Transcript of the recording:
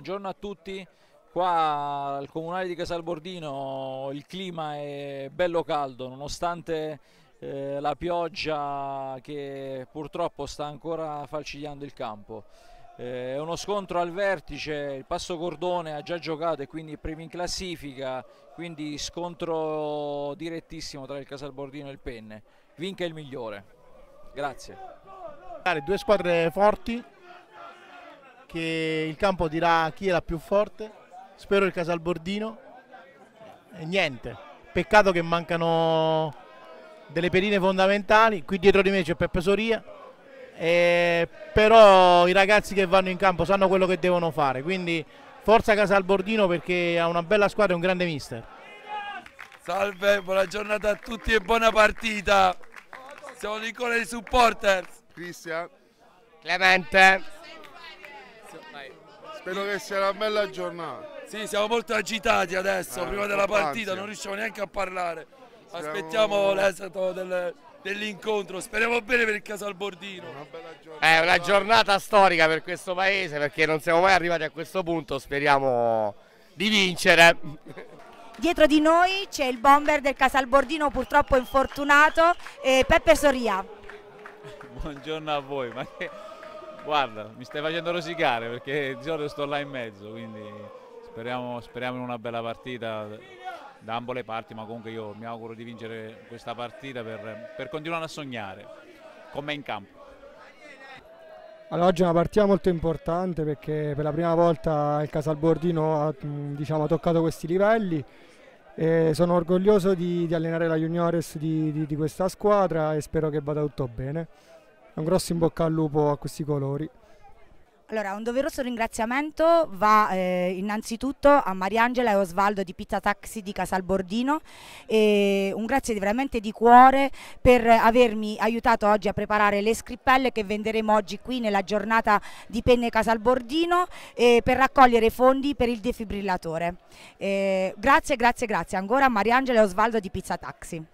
buongiorno a tutti. Qua al comunale di Casalbordino il clima è bello caldo nonostante eh, la pioggia che purtroppo sta ancora falcidiando il campo. Eh, è uno scontro al vertice, il Passo Cordone ha già giocato e quindi è primo in classifica, quindi scontro direttissimo tra il Casalbordino e il Penne. Vinca il migliore. Grazie. Due squadre forti che il campo dirà chi è la più forte. Spero il Casalbordino. E niente, peccato che mancano delle perine fondamentali. Qui dietro di me c'è Peppe Soria. Eh, però i ragazzi che vanno in campo sanno quello che devono fare. Quindi forza Casalbordino perché ha una bella squadra e un grande mister. Salve, buona giornata a tutti e buona partita. Siamo di con i supporters. Cristian. Clemente. Spero che sia una bella giornata. Sì, siamo molto agitati adesso, Eh, prima della partita, ansia. non riusciamo neanche a parlare. Siamo- Aspettiamo l'esito del- dell'incontro, speriamo bene per il Casalbordino. Una bella giornata. È una giornata storica per questo paese perché non siamo mai arrivati a questo punto, speriamo di vincere. Dietro di noi c'è il bomber del Casalbordino purtroppo infortunato, eh, Peppe Soria. Buongiorno a voi, ma che... guarda, mi stai facendo rosicare perché di solito sto là in mezzo, quindi speriamo, speriamo in una bella partita da ambo le parti, ma comunque io mi auguro di vincere questa partita per, per continuare a sognare con me in campo. Allora, oggi è una partita molto importante perché per la prima volta il Casalbordino ha diciamo, toccato questi livelli e sono orgoglioso di, di allenare la Juniores di, di- di questa squadra e spero che vada tutto bene. Un grosso in bocca al lupo a questi colori. Allora, un doveroso ringraziamento va eh, innanzitutto a Mariangela e Osvaldo di Pizza Taxi di Casalbordino e un grazie veramente di cuore per avermi aiutato oggi a preparare le scrippelle che venderemo oggi qui nella giornata di Penne Casalbordino e per raccogliere fondi per il defibrillatore. Eh, grazie, grazie, grazie ancora a Mariangela e Osvaldo di Pizza Taxi.